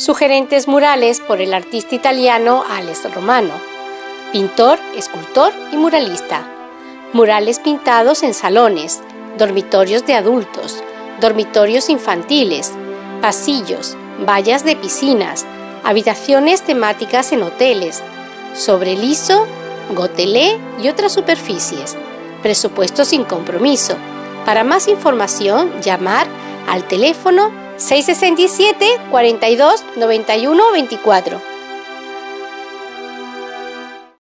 Sugerentes murales por el artista italiano Alex Romano, pintor, escultor y muralista. Murales pintados en salones, dormitorios de adultos, dormitorios infantiles, pasillos, vallas de piscinas, habitaciones temáticas en hoteles, sobre liso, gotelé y otras superficies. Presupuesto sin compromiso. Para más información, llamar al teléfono 667 42 91 24